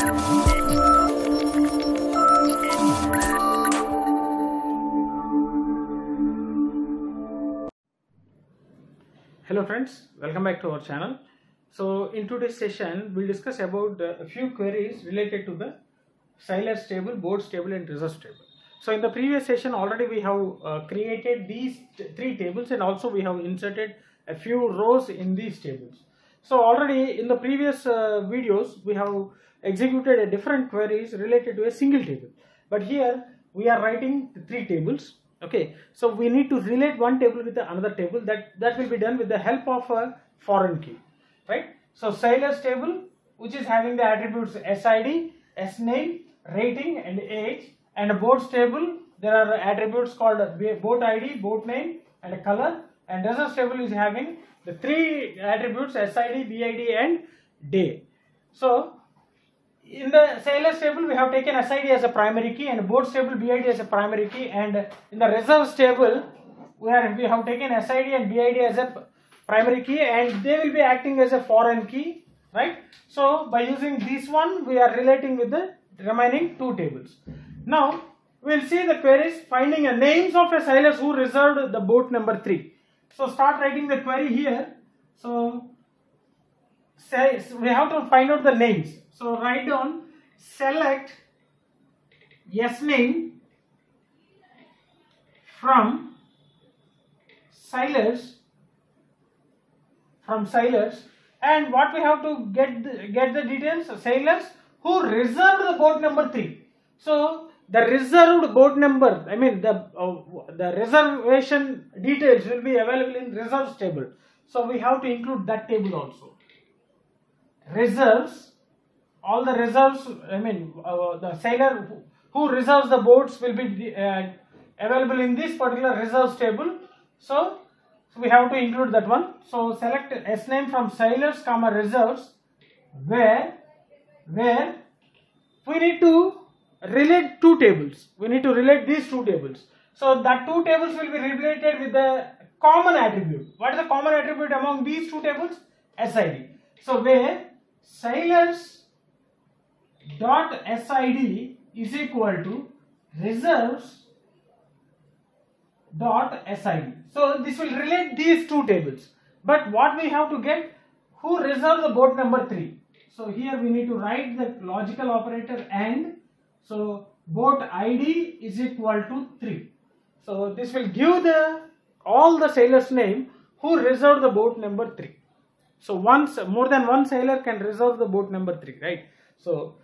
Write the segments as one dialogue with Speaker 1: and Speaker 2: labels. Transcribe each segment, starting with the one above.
Speaker 1: Hello friends, welcome back to our channel. So in today's session, we'll discuss about uh, a few queries related to the Sailors table, Boats table and Reserves table. So in the previous session already we have uh, created these three tables and also we have inserted a few rows in these tables. So already in the previous uh, videos we have executed a different queries related to a single table. But here we are writing three tables. Okay, so we need to relate one table with another table that that will be done with the help of a foreign key, right? So Sailors table which is having the attributes SID, SNAME, rating and age and a boats table there are attributes called boat ID, boat name and color and reserves table is having the three attributes SID, BID and day. So in the Sailors table we have taken SID as a primary key and boats table BID as a primary key. And in the reserves table where we have taken SID and BID as a primary key. And they will be acting as a foreign key right? So by using this one we are relating with the remaining two tables. Now we'll see the queries finding a names of a sailors who reserved the boat number 3 so start writing the query here. So say we have to find out the names so write down select S name from sailors from sailors and what we have to get the, get the details? Sailors who reserved the boat number 3 so the reserved boat number i mean the uh, the reservation details will be available in reserves table. So we have to include that table also. Reserves all the reserves i mean uh, the sailor who, reserves the boats will be uh, available in this particular reserves table so so we have to include that one. So select S name from sailors, comma reserves, where where we need to relate two tables. We need to relate these two tables. So that two tables will be related with the common attribute. What is the common attribute among these two tables? SID. So where sailors dot SID is equal to reserves dot SID. So this will relate these two tables. But what we have to get who reserve the boat number 3. So here we need to write the logical operator and so boat ID is equal to 3. So this will give the all the sailors name who reserve the boat number 3. So once more than one sailor can reserve the boat number 3 right. So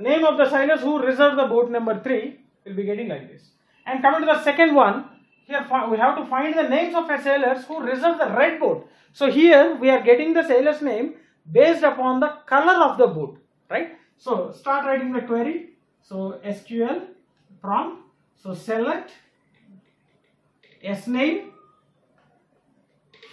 Speaker 1: name of the sailors who reserve the boat number 3 will be getting like this. And coming to the second one here we have to find the names of sailors who reserve the red boat. So here we are getting the sailor's name based upon the color of the boat, right? So start writing the query. So SQL prompt. So select S name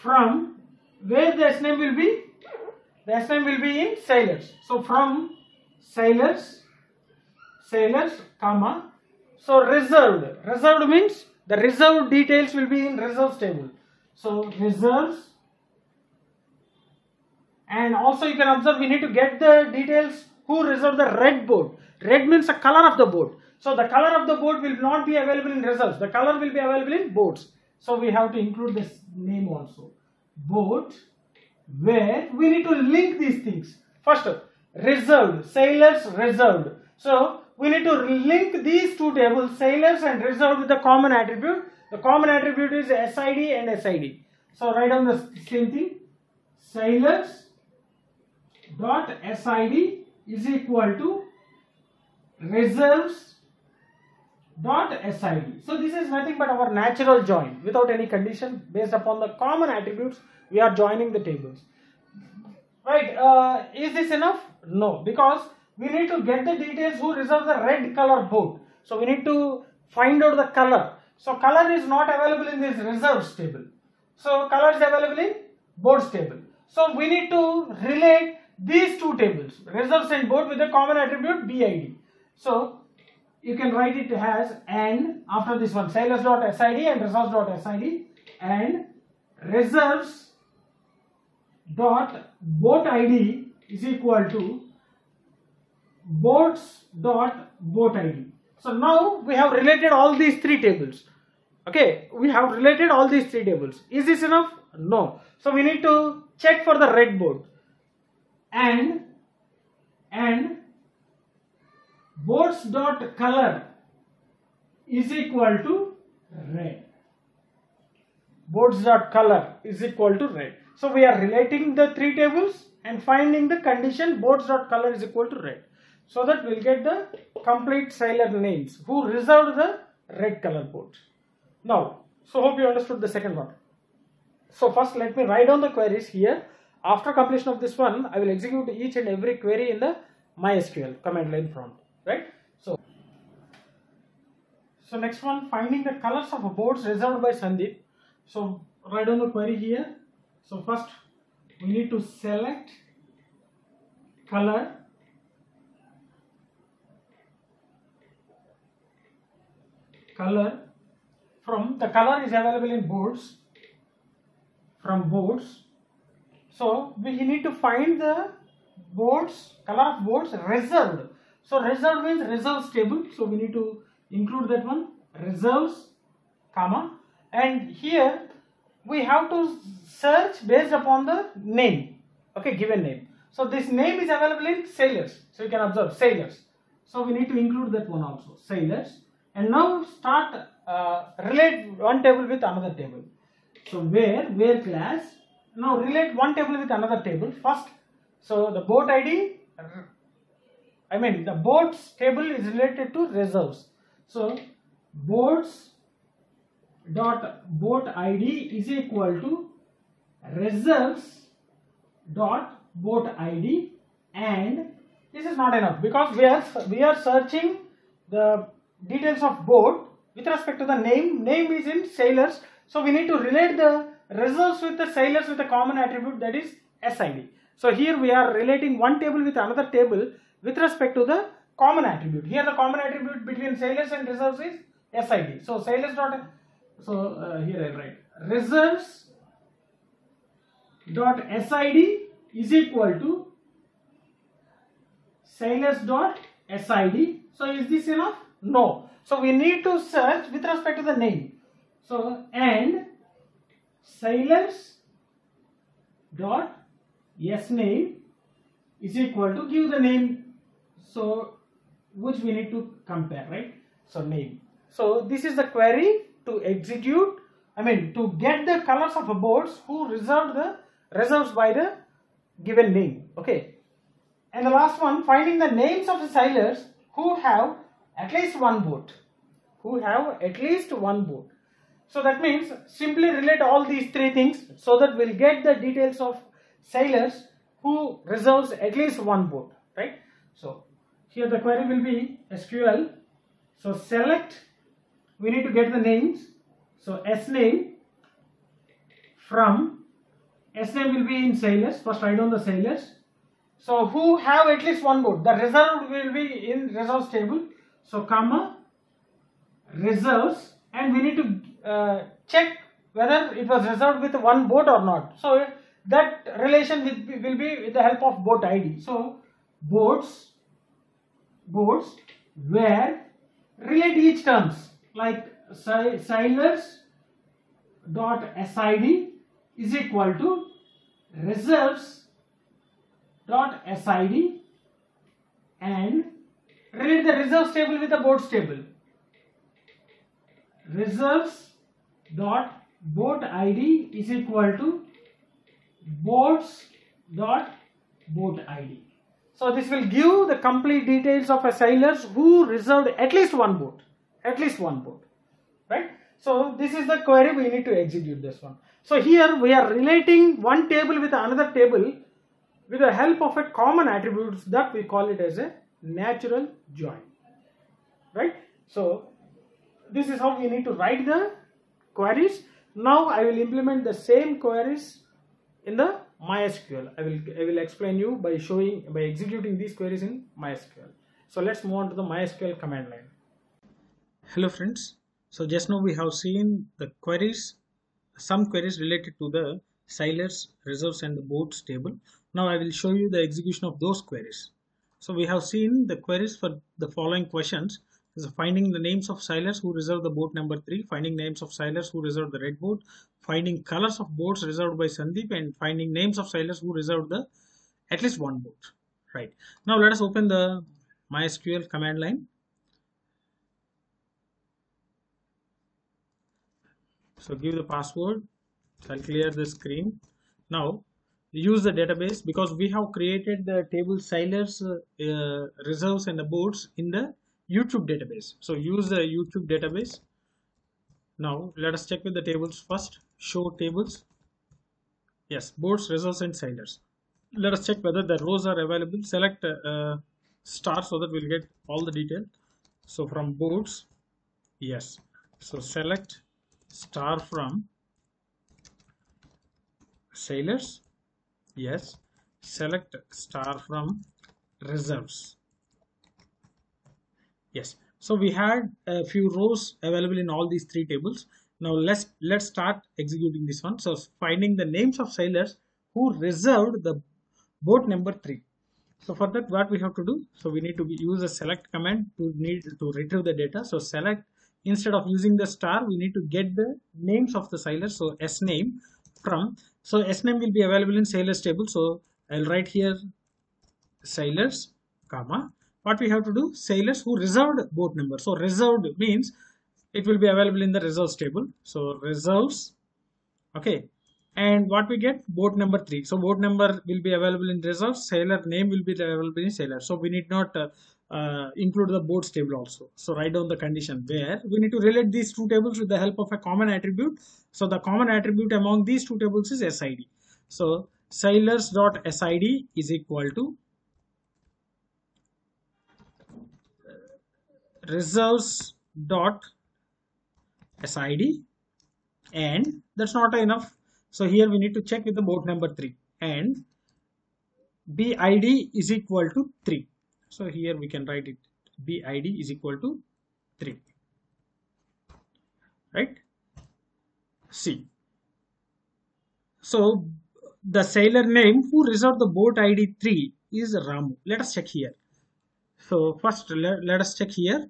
Speaker 1: from where the S name will be. The S name will be in sailors. So from sailors, sailors, comma. So reserved. Reserved means the reserved details will be in reserves table. So reserves and also you can observe we need to get the details who reserved the red boat. Red means the color of the boat. So the color of the boat will not be available in reserves. The color will be available in boats. So we have to include this name also. Boat where we need to link these things. First reserved, sailors reserved. So we need to link these two tables, sailors and reserved with the common attribute. The common attribute is SID and SID. So write down the same thing. Sailors dot SID is equal to reserves dot SID. So this is nothing but our natural join without any condition based upon the common attributes we are joining the tables. Right, uh, is this enough? No, because we need to get the details who reserve the red color boat. So we need to find out the color. So color is not available in this reserves table. So color is available in boats table. So we need to relate these two tables, reserves and board with the common attribute BID. So you can write it as and after this one sailors.sid and reserves.sid and reserves dot boat id is equal to boats dot boat id so now we have related all these three tables. Okay we have related all these three tables. Is this enough? No. So we need to check for the red boat. And and boats dot color is equal to red. Boats dot color is equal to red. So we are relating the three tables and finding the condition boats dot color is equal to red. So that we'll get the complete sailor names who reserved the red color boats now so hope you understood the second one. So first let me write down the queries here. After completion of this one i will execute each and every query in the mysql command line prompt right? So so next one finding the colors of boats reserved by sandeep. So write down the query here. So first we need to select color. Color from the color is available in boats from boats. So we need to find the boards color of boards reserved. So reserved means reserves table. So we need to include that one. Reserves comma. And here we have to search based upon the name. Okay given name. So this name is available in sailors. So you can observe sailors. So we need to include that one also. Sailors. And now start uh, relate one table with another table. So where where clause? Now relate one table with another table first. So the boat id i mean the boats table is related to reserves. So boats dot boat id is equal to reserves dot boat id and this is not enough because we are we are searching the details of boat with respect to the name. Name is in sailors. So we need to relate the reserves with the sailors with a common attribute that is sid so here we are relating one table with another table with respect to the common attribute. Here the common attribute between sailors and reserves is sid so sailors dot so uh, here I write. Reserves dot sid is equal to sailors dot sid so is this enough? No. So we need to search with respect to the name. So and sailors dot S name is equal to give the name. So which we need to compare right? So name. So this is the query to execute i mean to get the colors of the boats who reserved the reserves by the given name okay? And the last one finding the names of the sailors who have at least one boat who have at least one boat. So that means simply relate all these three things so that we'll get the details of sailors who reserves at least one boat right? So here the query will be sql so select we need to get the names. So s name from s name will be in sailors first write down the sailors. So who have at least one boat the reserved will be in reserves table. So comma reserves and we need to uh, check whether it was reserved with one boat or not. So that relation will be, will be with the help of boat id so boats boats where relate each terms like si- sailors dot sid is equal to reserves dot sid and relate the reserves table with the boats table. Reserves dot boat id is equal to boats dot boat id so this will give the complete details of a sailors who reserved at least one boat at least one boat right? So this is the query we need to execute this one. So here we are relating one table with another table with the help of a common attributes that we call it as a natural join right? So this is how we need to write the queries. Now i will implement the same queries in the mysql. I will i will explain you by showing by executing these queries in mysql. So let's move on to the mysql command line hello friends so just now we have seen the queries some queries related to the sailors reserves and the boats table now i will show you the execution of those queries So we have seen the queries for the following questions. Is finding the names of sailors who reserved the boat number 3, finding names of sailors who reserved the red boat, finding colors of boats reserved by Sandeep and finding names of sailors who reserved the at least one boat. Right. Now let us open the MySQL command line. So give the password. I'll clear the screen. Now use the database because we have created the table sailors uh, uh, reserves and the boats in the YouTube database. So use the YouTube database. Now let us check with the tables first. Show tables. Yes, boats reserves and sailors. Let us check whether the rows are available. Select uh, star so that we'll get all the detail. So from boats yes. So select star from sailors. Yes select star from reserves. Yes so we had a few rows available in all these three tables. Now let's let's start executing this one. So finding the names of sailors who reserved the boat number three. So for that what we have to do? So we need to use a select command to need to retrieve the data. So select instead of using the star we need to get the names of the sailors. So s name from so s name will be available in sailors table. So i'll write here sailors comma. What we have to do sailors who reserved boat number. So reserved means it will be available in the reserves table. So reserves okay. And what we get boat number three. So boat number will be available in reserves. Sailor name will be available in sailor so we need not uh, uh, include the boats table also. So write down the condition where we need to relate these two tables with the help of a common attribute. So the common attribute among these two tables is SID. So sailors dot SID is equal to reserves dot SID and that's not enough. So here we need to check with the boat number 3 and BID is equal to 3 so here we can write it. Bid is equal to 3 right? C. So the sailor name who reserved the boat id 3 is ramu. Let us check here. So first let, let us check here.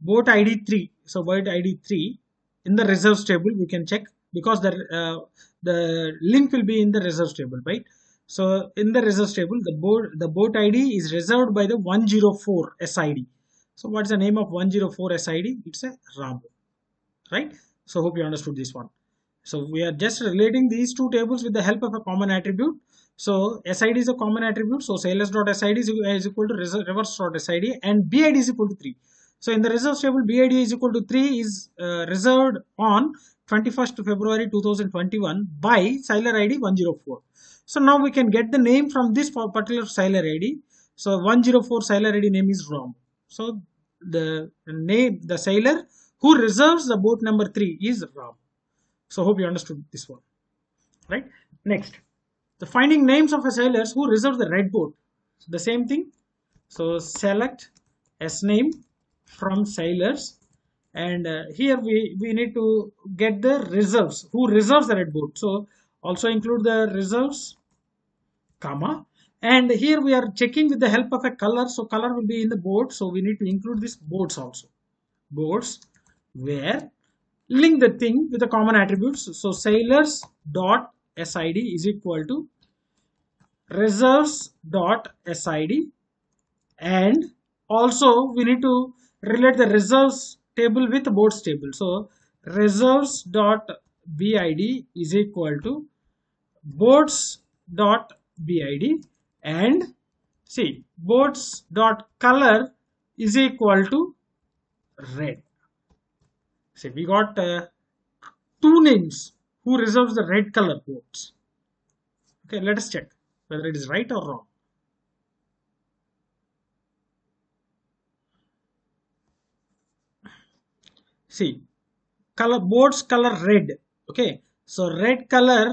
Speaker 1: Boat id 3 so boat id 3 in the reserves table we can check because the uh, the link will be in the reserves table right so in the reserves table, the boat the boat ID is reserved by the 104 SID. So what's the name of 104 SID? It's a Ramu, right? So hope you understood this one. So we are just relating these two tables with the help of a common attribute. So SID is a common attribute. So sailors.sid is, is equal to reserves.sid and BID is equal to 3. So in the reserves table, BID is equal to 3 is uh, reserved on 21st February 2021 by sailor ID 104. So now we can get the name from this particular sailor ID. So 104 sailor ID name is wrong. So the name, the sailor who reserves the boat number 3 is Ram. So hope you understood this one. Right. Next, the finding names of a sailors who reserve the red boat. So the same thing. So select S name from sailors. And uh, here we, we need to get the reserves. Who reserves the red boat. So also include the reserves comma. And here we are checking with the help of a color. So color will be in the board so we need to include this boats also. Boats where link the thing with the common attributes. So sailors dot sid is equal to reserves dot sid and also we need to relate the reserves table with boats table. So reserves dot bid is equal to boats dot bid and see boats dot color is equal to red. See we got uh, two names who reserves the red color boards. Okay let us check whether it is right or wrong see color boards color red okay so red color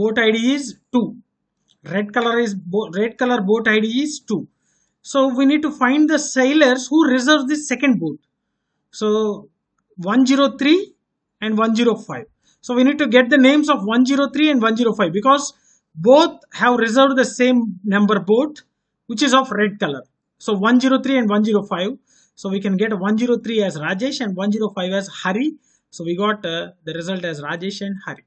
Speaker 1: boat id is 2 red color is red color boat id is 2 so we need to find the sailors who reserve this second boat so 103 and 105 so we need to get the names of 103 and 105 because both have reserved the same number boat which is of red color. So 103 and 105. So we can get 103 as Rajesh and 105 as Hari. So we got uh, the result as Rajesh and Hari.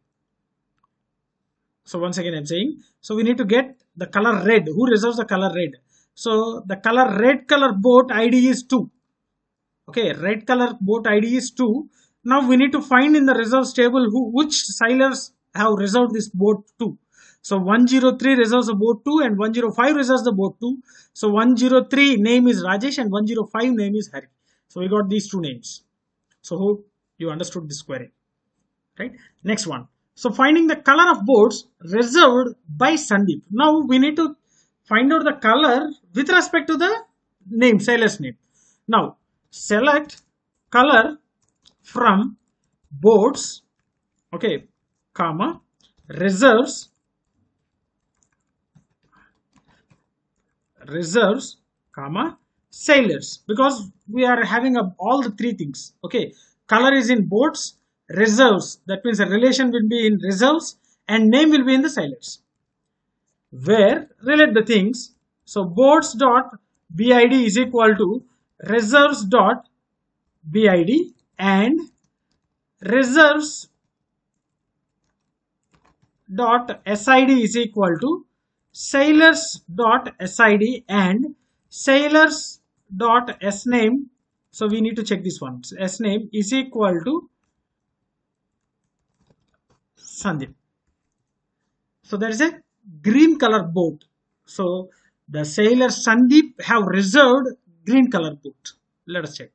Speaker 1: So once again I'm saying, so we need to get the color red. Who reserves the color red? So the color red color boat ID is 2. Okay, red color boat ID is 2. Now we need to find in the reserves table who which sailors have reserved this boat to. So 103 reserves the boat 2 and 105 reserves the boat 2. So 103 name is Rajesh and 105 name is Hari. So we got these two names. So hope you understood this query. Right. Next one. So finding the color of boats reserved by Sandeep. Now we need to find out the color with respect to the name, sailor's name. Now select color from boats, okay, comma, reserves, reserves, comma, sailors. Because we are having a, all the three things, okay. Color is in boats, reserves. That means a relation will be in reserves and name will be in the sailors. Where? Relate the things. So boats dot bid is equal to reserves dot bid and reserves dot sid is equal to sailors dot sid and sailors dot s so we need to check this one s name is equal to Sandeep. So there is a green color boat. So the sailor Sandeep have reserved green color boat. Let us check.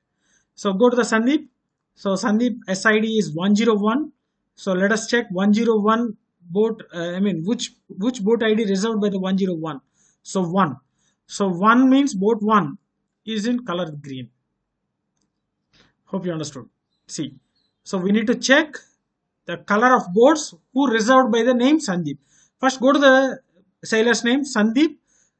Speaker 1: So go to the Sandeep. So Sandeep SID is 101. So let us check 101 boat. Uh, I mean which which boat ID reserved by the 101. So 1. So 1 means boat 1 is in color green. Hope you understood. See. So we need to check the color of boats who reserved by the name Sandeep. First go to the sailor's name Sandeep.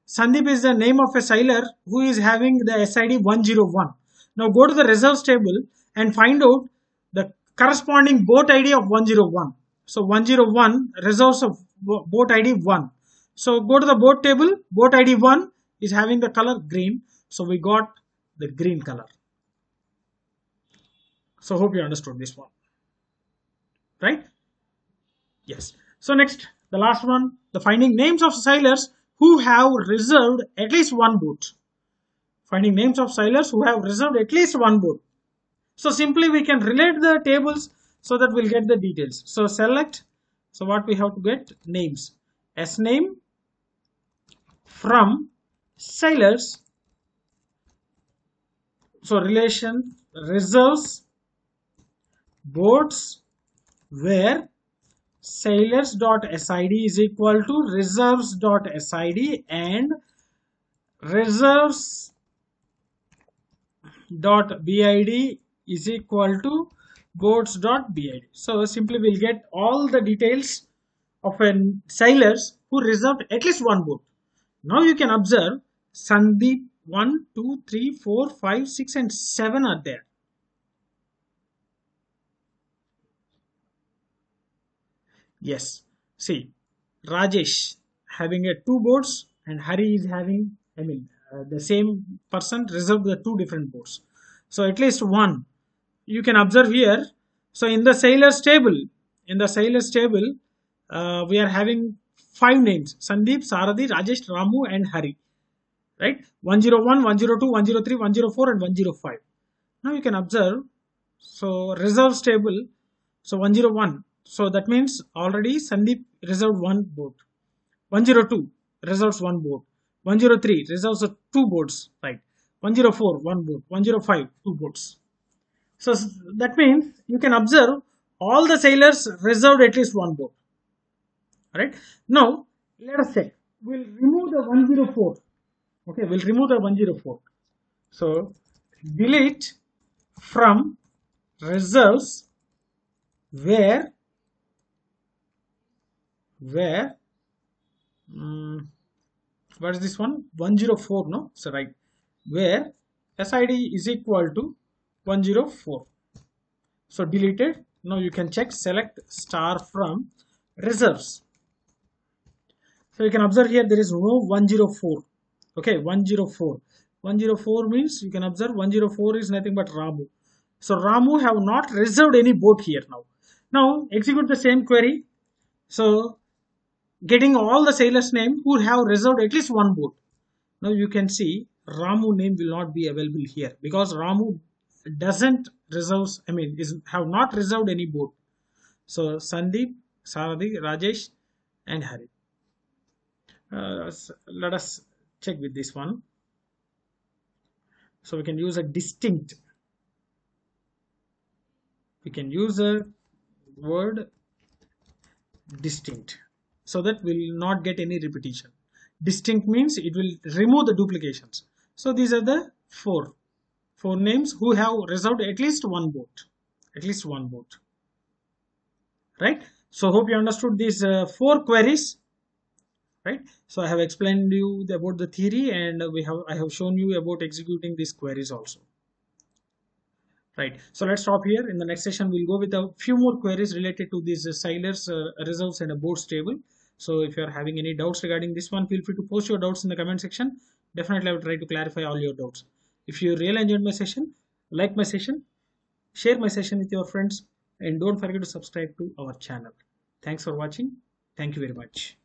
Speaker 1: Sandeep is the name of a sailor who is having the SID 101. Now go to the reserves table and find out the corresponding boat ID of 101. So 101 reserves of boat ID 1. So go to the boat table, boat ID 1 is having the color green. So we got the green color. So hope you understood this one right? Yes. So next, the last one, the finding names of sailors who have reserved at least one boat. Finding names of sailors who have reserved at least one boat. So simply we can relate the tables so that we'll get the details. So select, so what we have to get, names. S name from sailors. So relation reserves boats where sailors.sid is equal to reserves.sid and reserves.bid is equal to boats.bid. So simply we'll get all the details of a sailors who reserved at least one boat. Now you can observe Sandeep 1, 2, 3, 4, 5, 6 and 7 are there. Yes. See, Rajesh having a two boats and Hari is having, I mean, uh, the same person reserved the two different boats. So at least one. You can observe here. So in the sailors table, in the sailors table, uh, we are having five names. Sandeep, Saradhi, Rajesh, Ramu and Hari. Right? 101, 102, 103, 104 and 105. Now you can observe. So reserves table. So 101 so that means already Sandeep reserved one boat. 102 reserves one boat. 103 reserves two boats, right? 104 one boat. 105 two boats. So that means you can observe all the sailors reserved at least one boat. Alright. Now let us say We'll remove the 104. Okay, we'll remove the 104. So delete from reserves where where um, what is this one 104 no so right where sid is equal to 104 so deleted now you can check select star from reserves So you can observe here there is no 104. Okay, 104. 104 means you can observe 104 is nothing but Ramu. So Ramu have not reserved any boat here now. Now execute the same query. So getting all the sailors name who have reserved at least one boat. Now you can see Ramu name will not be available here because Ramu doesn't reserves I mean is have not reserved any boat. So Sandeep, Saradhi, Rajesh and Hari. Uh, let us check with this one. So we can use a distinct. We can use a word distinct so that we'll not get any repetition. Distinct means it will remove the duplications. So these are the four, four names who have reserved at least one vote, at least one vote. Right. So hope you understood these uh, four queries. Right. So I have explained you about the theory and we have I have shown you about executing these queries also right so let's stop here in the next session we'll go with a few more queries related to these uh, sailors uh, reserves and a boats table so if you are having any doubts regarding this one feel free to post your doubts in the comment section definitely i will try to clarify all your doubts if you really enjoyed my session like my session share my session with your friends and don't forget to subscribe to our channel. Thanks for watching. Thank you very much